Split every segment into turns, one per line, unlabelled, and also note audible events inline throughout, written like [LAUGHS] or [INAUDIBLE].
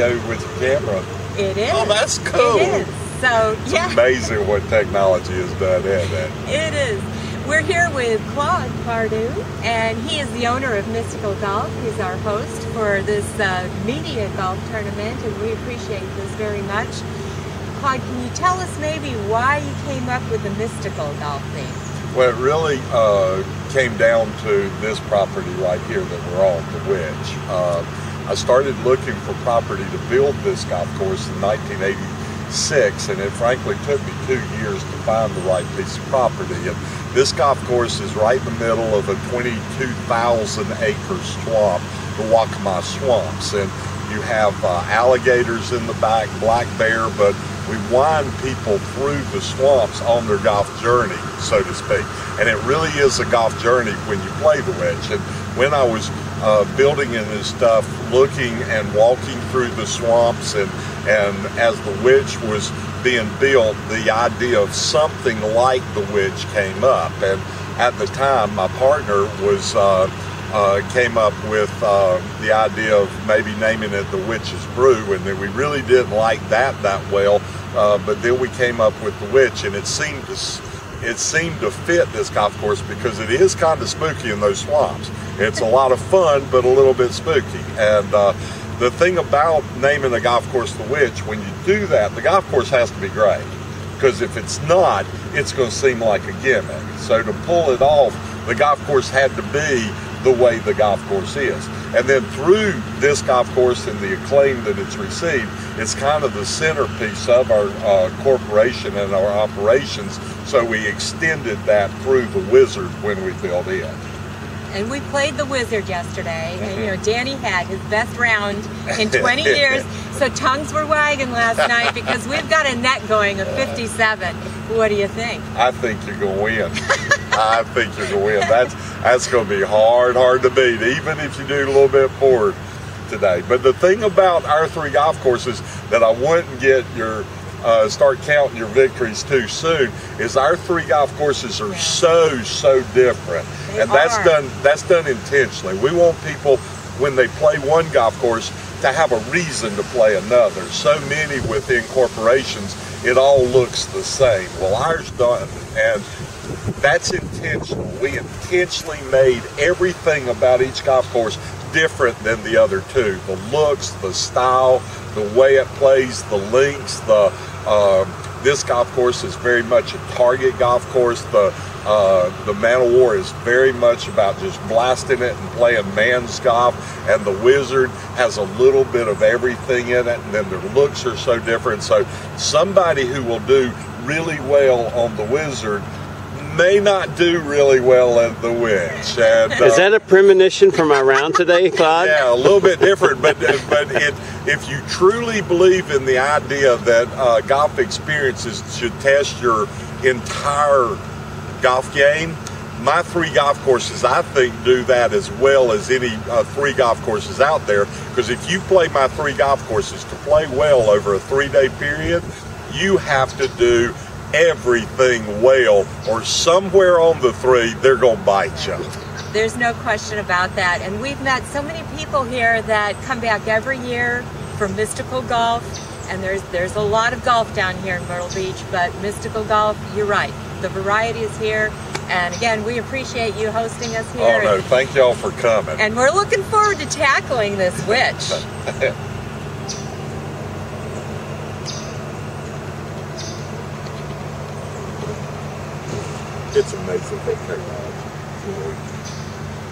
video with your camera.
It is.
Oh, that's cool.
It is. So, yeah.
Amazing what technology has done in that.
It is. We're here with Claude Pardue, and he is the owner of Mystical Golf. He's our host for this uh, media golf tournament, and we appreciate this very much. Claude, can you tell us maybe why you came up with the Mystical Golf theme?
Well, it really uh, came down to this property right here that we're on, the Witch. Uh, I started looking for property to build this golf course in 1986, and it frankly took me two years to find the right piece of property. And this golf course is right in the middle of a 22,000 acre swamp, the Waccamaw Swamps. And you have uh, alligators in the back, black bear, but we wind people through the swamps on their golf journey, so to speak. And it really is a golf journey when you play the Witch. And when I was uh, building in this stuff, looking and walking through the swamps, and, and as the witch was being built, the idea of something like the witch came up. And at the time, my partner was uh, uh, came up with uh, the idea of maybe naming it the Witch's Brew, and then we really didn't like that that well. Uh, but then we came up with the Witch, and it seemed to it seemed to fit this golf course because it is kind of spooky in those swamps. It's a lot of fun, but a little bit spooky. And uh, the thing about naming the golf course the Witch, when you do that, the golf course has to be great. Because if it's not, it's going to seem like a gimmick. So to pull it off, the golf course had to be the way the golf course is. And then through this golf course and the acclaim that it's received, it's kind of the centerpiece of our uh, corporation and our operations. So we extended that through the Wizard when we built it.
And we played the Wizard yesterday, and you know Danny had his best round in [LAUGHS] 20 years. So tongues were wagging last [LAUGHS] night because we've got a net going of 57. What do you think?
I think you're gonna win. [LAUGHS] I think you're gonna win. That's that's gonna be hard, hard to beat, even if you do a little bit forward today. But the thing about our three golf courses that I wouldn't get your uh, start counting your victories too soon is our three golf courses are so so different
They
and that's
are.
done that's done intentionally we want people when they play one golf course to have a reason to play another so many within corporations it all looks the same well ours doesn't and that's intentional we intentionally made everything about each golf course different than the other two the looks the style the way it plays the links the um, this golf course is very much a target golf course. The uh, the Man O' War is very much about just blasting it and playing man's golf. And the Wizard has a little bit of everything in it, and then their looks are so different. So somebody who will do really well on the Wizard may not do really well at the Witch. And,
Is
uh,
that a premonition for my round today, Claude?
yeah, a little bit different, but but it, if you truly believe in the idea that uh, golf experiences should test your entire golf game, my three golf courses I think do that as well as any uh, three golf courses out there. Because if you play my three golf courses to play well over a three-day period, you have to do everything well, or somewhere on the three they're gonna bite you.
There's no question about that. And we've met so many people here that come back every year for Mystical Golf. And there's there's a lot of golf down here in Myrtle Beach, but Mystical Golf, you're right. The variety is here. And again, we appreciate you hosting us oh, here.
Oh no, thank y'all for coming.
And we're looking forward to tackling this witch. [LAUGHS]
it's amazing what technology. You know,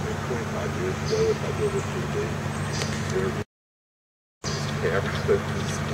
maybe 25 years ago, if I did a TV, there was cameras